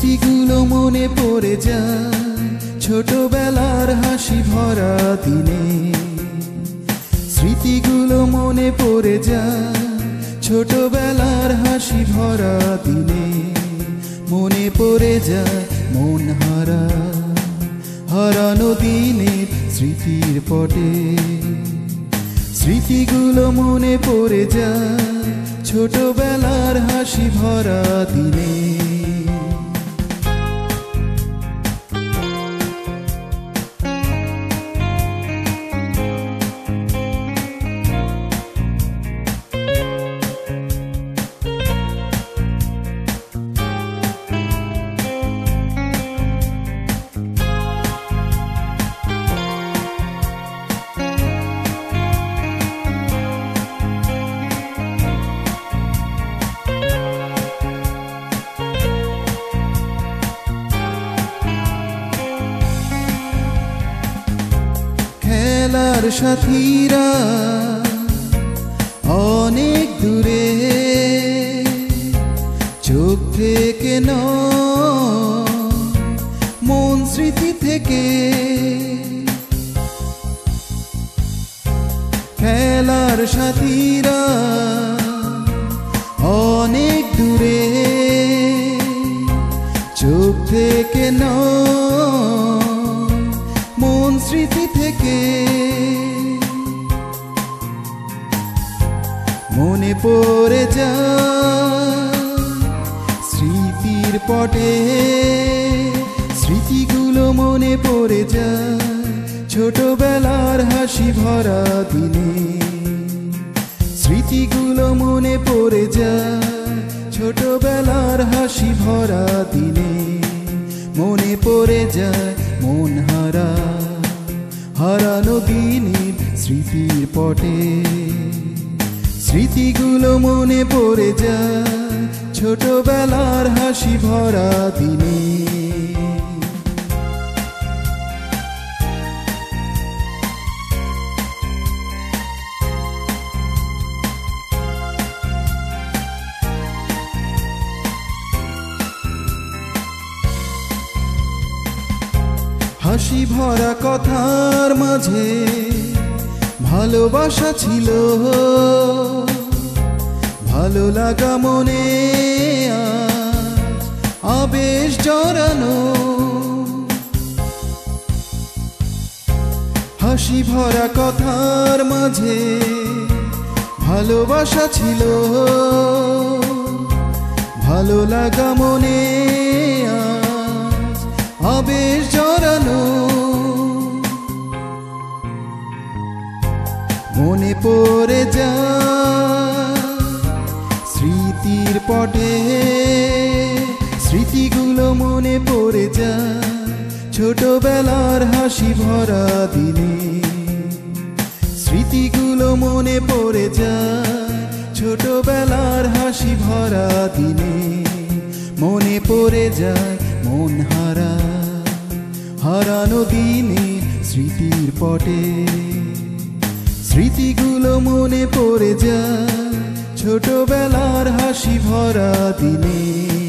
স্মৃতিগুলো মনে পড়ে যায়। ছোটবেলার হাসি ভরা দিনে। স্মৃতিগুলো মনে পড়ে যায়। ছোটবেলার হাসি ভরা দিনে। মনে পড়ে যায় মন হারা। হারানো দিনের স্মৃতির পটে। স্মৃতিগুলো মনে পড়ে যায়। ছোটবেলার হাসি ভরা দিনে। খেলার সাথীরা অনেক দূরে, চোখ থেকে ন মন স্মৃতি থেকে। খেলার সাথীরা অনেক দূরে, চোখ থেকে নয় পড়ে যা। স্মৃতির পটে স্মৃতিগুলো মনে পড়ে যা। ছোটবেলার হাসি ভরা দিনে স্মৃতিগুলো মনে পড়ে যা। ছোটবেলার হাসি ভরা দিনে মনে পড়ে যায়, মন হারা। হারানো দিনের স্মৃতির পটে। স্মৃতিগুলো মনে পড়ে যায় ছোটবেলার হাসি ভরা দিনে। হাসি ভরা কথার মাঝে ভালোবাসা ছিল। ভালো লাগা মনে আবেশ জড়ানো। হাসি ভরা কথার মাঝে ভালোবাসা ছিল। ভালো লাগা মনে মনে পড়ে যা। স্মৃতির পটে স্মৃতিগুলো মনে পড়ে যা। ছোটবেলার হাসি ভরা দিনে স্মৃতিগুলো মনে পড়ে যা। ছোটবেলার হাসি ভরা দিনে মনে পড়ে যায়, মন হারা। হারানো দিনে স্মৃতির পটে স্মৃতিগুলো মনে পড়ে যায়। ছোটবেলার হাসি ভরা দিনে।